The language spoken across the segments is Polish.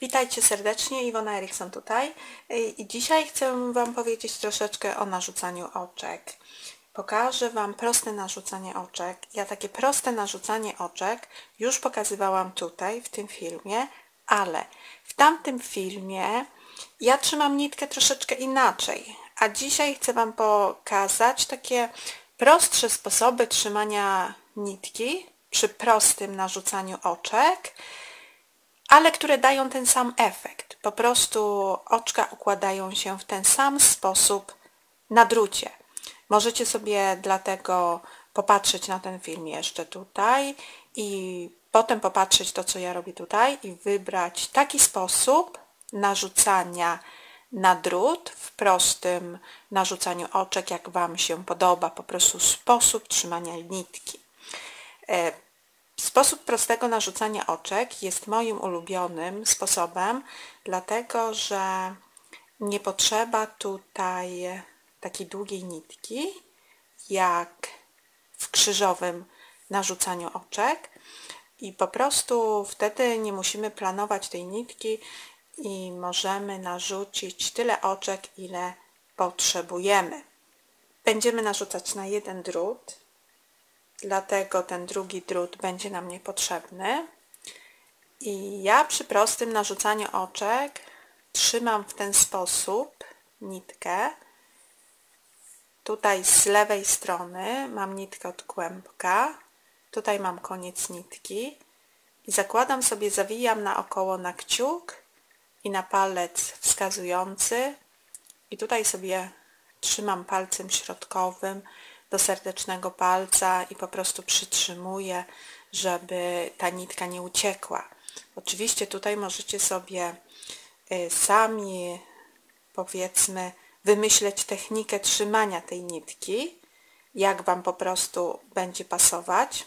Witajcie serdecznie, Iwona Erikson tutaj i dzisiaj chcę Wam powiedzieć troszeczkę o narzucaniu oczek. Pokażę Wam proste narzucanie oczek. Ja takie proste narzucanie oczek już pokazywałam tutaj, w tym filmie, ale w tamtym filmie ja trzymam nitkę troszeczkę inaczej, a dzisiaj chcę Wam pokazać takie prostsze sposoby trzymania nitki przy prostym narzucaniu oczek, ale które dają ten sam efekt. Po prostu oczka układają się w ten sam sposób na drucie. Możecie sobie dlatego popatrzeć na ten film jeszcze tutaj i potem popatrzeć to, co ja robię tutaj i wybrać taki sposób narzucania na drut w prostym narzucaniu oczek, jak Wam się podoba, po prostu sposób trzymania nitki. Sposób prostego narzucania oczek jest moim ulubionym sposobem, dlatego że nie potrzeba tutaj takiej długiej nitki, jak w krzyżowym narzucaniu oczek i po prostu wtedy nie musimy planować tej nitki i możemy narzucić tyle oczek, ile potrzebujemy. Będziemy narzucać na jeden drut, dlatego ten drugi drut będzie nam niepotrzebny. I ja przy prostym narzucaniu oczek trzymam w ten sposób nitkę. Tutaj z lewej strony mam nitkę od kłębka, tutaj mam koniec nitki i zakładam sobie, zawijam naokoło na kciuk i na palec wskazujący i tutaj sobie trzymam palcem środkowym do serdecznego palca i po prostu przytrzymuję, żeby ta nitka nie uciekła. Oczywiście tutaj możecie sobie y, sami powiedzmy wymyśleć technikę trzymania tej nitki, jak Wam po prostu będzie pasować.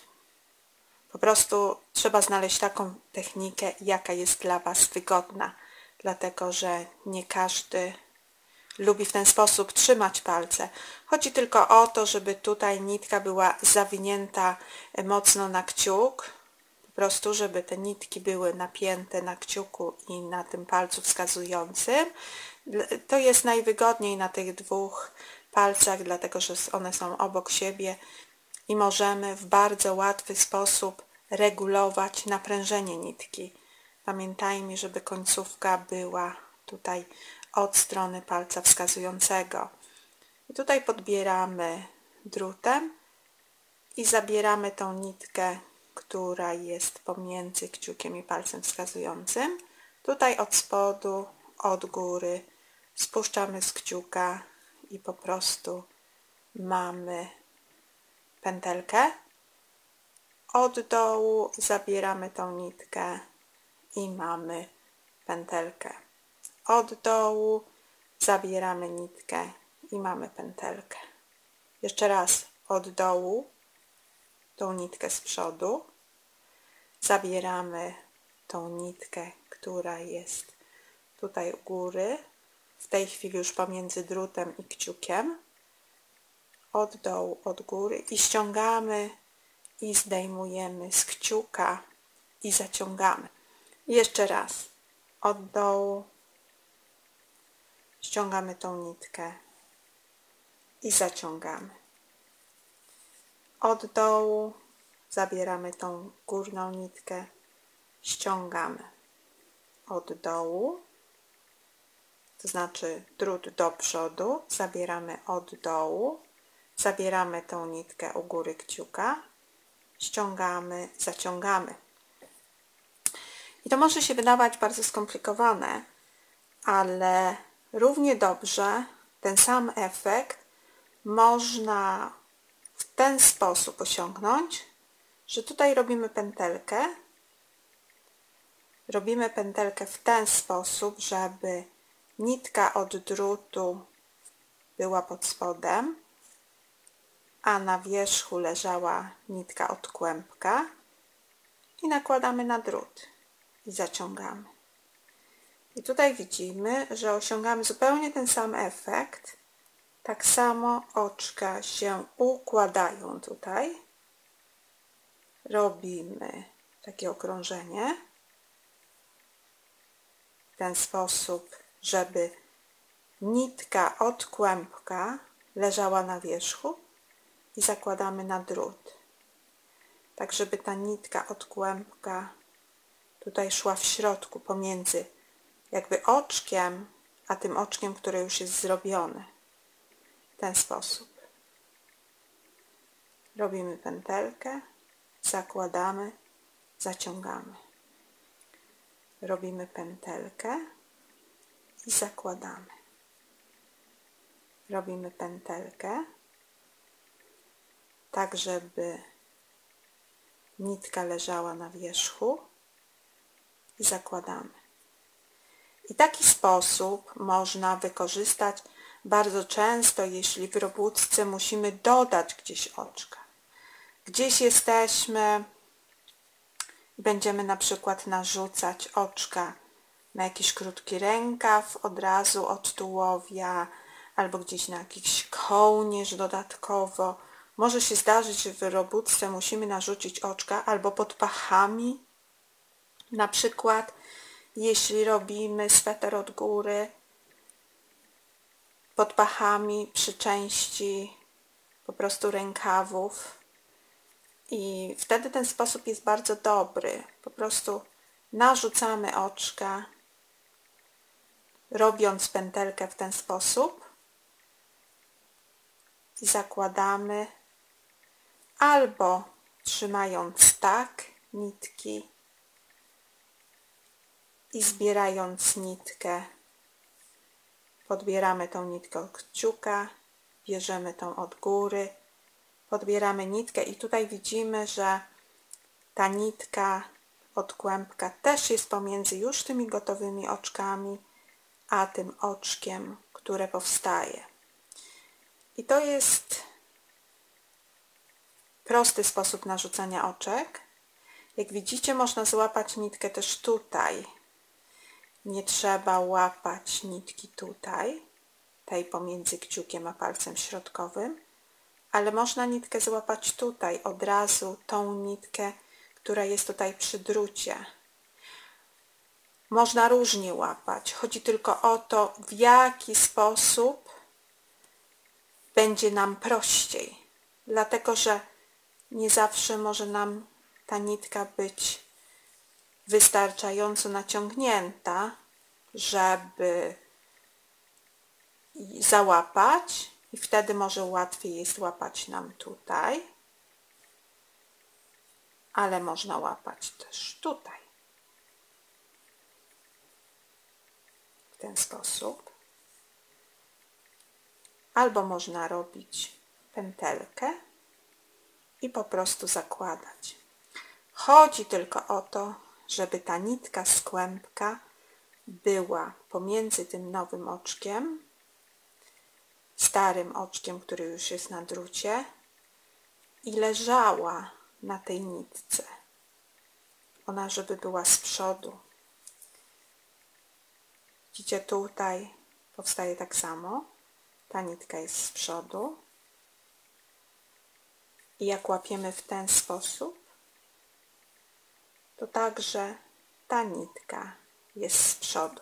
Po prostu trzeba znaleźć taką technikę, jaka jest dla Was wygodna, dlatego że nie każdy lubi w ten sposób trzymać palce. Chodzi tylko o to, żeby tutaj nitka była zawinięta e, mocno na kciuk, po prostu, żeby te nitki były napięte na kciuku i na tym palcu wskazującym. To jest najwygodniej na tych dwóch palcach, dlatego że one są obok siebie i możemy w bardzo łatwy sposób regulować naprężenie nitki. Pamiętajmy, żeby końcówka była tutaj od strony palca wskazującego. I tutaj podbieramy drutem i zabieramy tą nitkę, która jest pomiędzy kciukiem i palcem wskazującym. Tutaj od spodu, od góry spuszczamy z kciuka i po prostu mamy pętelkę. Od dołu zabieramy tą nitkę i mamy pętelkę od dołu zabieramy nitkę i mamy pętelkę. Jeszcze raz od dołu tą nitkę z przodu zabieramy tą nitkę, która jest tutaj u góry, w tej chwili już pomiędzy drutem i kciukiem, od dołu, od góry i ściągamy i zdejmujemy z kciuka i zaciągamy. Jeszcze raz od dołu ściągamy tą nitkę i zaciągamy. Od dołu zabieramy tą górną nitkę, ściągamy od dołu, to znaczy drut do przodu, zabieramy od dołu, zabieramy tą nitkę u góry kciuka, ściągamy, zaciągamy. I to może się wydawać bardzo skomplikowane, ale Równie dobrze ten sam efekt można w ten sposób osiągnąć, że tutaj robimy pętelkę. Robimy pętelkę w ten sposób, żeby nitka od drutu była pod spodem, a na wierzchu leżała nitka od kłębka i nakładamy na drut i zaciągamy. I tutaj widzimy, że osiągamy zupełnie ten sam efekt. Tak samo oczka się układają tutaj. Robimy takie okrążenie. ten sposób, żeby nitka od kłębka leżała na wierzchu i zakładamy na drut. Tak, żeby ta nitka od kłębka tutaj szła w środku pomiędzy jakby oczkiem, a tym oczkiem, które już jest zrobione. W ten sposób. Robimy pętelkę, zakładamy, zaciągamy. Robimy pętelkę i zakładamy. Robimy pętelkę, tak żeby nitka leżała na wierzchu i zakładamy. I taki sposób można wykorzystać bardzo często, jeśli w robótce musimy dodać gdzieś oczka. Gdzieś jesteśmy, będziemy na przykład narzucać oczka na jakiś krótki rękaw od razu od tułowia, albo gdzieś na jakiś kołnierz dodatkowo. Może się zdarzyć, że w robótce musimy narzucić oczka albo pod pachami. Na przykład jeśli robimy sweter od góry pod pachami przy części po prostu rękawów i wtedy ten sposób jest bardzo dobry. Po prostu narzucamy oczka robiąc pętelkę w ten sposób i zakładamy albo trzymając tak nitki i zbierając nitkę podbieramy tą nitkę od kciuka, bierzemy tą od góry, podbieramy nitkę i tutaj widzimy, że ta nitka od kłębka też jest pomiędzy już tymi gotowymi oczkami, a tym oczkiem, które powstaje. I to jest prosty sposób narzucania oczek. Jak widzicie, można złapać nitkę też tutaj, nie trzeba łapać nitki tutaj, tej pomiędzy kciukiem a palcem środkowym, ale można nitkę złapać tutaj, od razu tą nitkę, która jest tutaj przy drucie. Można różnie łapać. Chodzi tylko o to, w jaki sposób będzie nam prościej. Dlatego, że nie zawsze może nam ta nitka być wystarczająco naciągnięta, żeby załapać i wtedy może łatwiej jest łapać nam tutaj, ale można łapać też tutaj. W ten sposób. Albo można robić pętelkę i po prostu zakładać. Chodzi tylko o to, żeby ta nitka z kłębka była pomiędzy tym nowym oczkiem, starym oczkiem, który już jest na drucie i leżała na tej nitce. Ona, żeby była z przodu. Widzicie, tutaj powstaje tak samo. Ta nitka jest z przodu. I jak łapiemy w ten sposób, to także ta nitka jest z przodu.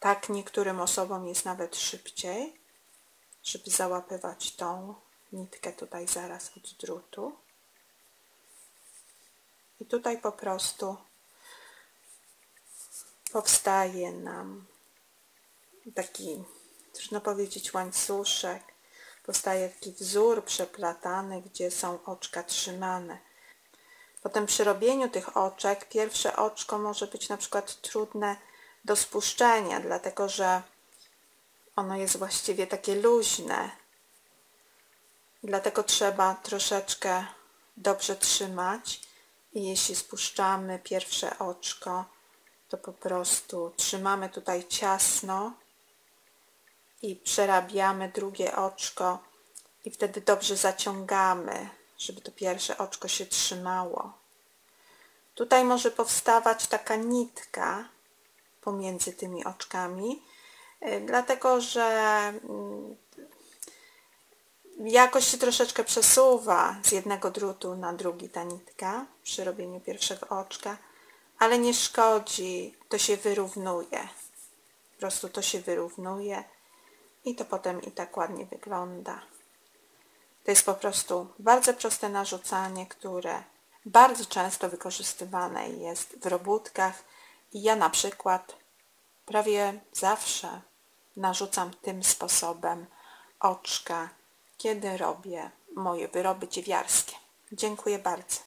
Tak niektórym osobom jest nawet szybciej, żeby załapywać tą nitkę tutaj zaraz od drutu. I tutaj po prostu powstaje nam taki, trudno powiedzieć, łańcuszek, powstaje taki wzór przeplatany, gdzie są oczka trzymane. Potem przy robieniu tych oczek, pierwsze oczko może być na przykład trudne do spuszczenia, dlatego że ono jest właściwie takie luźne. Dlatego trzeba troszeczkę dobrze trzymać i jeśli spuszczamy pierwsze oczko, to po prostu trzymamy tutaj ciasno i przerabiamy drugie oczko i wtedy dobrze zaciągamy żeby to pierwsze oczko się trzymało. Tutaj może powstawać taka nitka pomiędzy tymi oczkami, y, dlatego że mm, jakoś się troszeczkę przesuwa z jednego drutu na drugi ta nitka przy robieniu pierwszego oczka, ale nie szkodzi, to się wyrównuje. Po prostu to się wyrównuje i to potem i tak ładnie wygląda. To jest po prostu bardzo proste narzucanie, które bardzo często wykorzystywane jest w robótkach i ja na przykład prawie zawsze narzucam tym sposobem oczka, kiedy robię moje wyroby dziewiarskie. Dziękuję bardzo.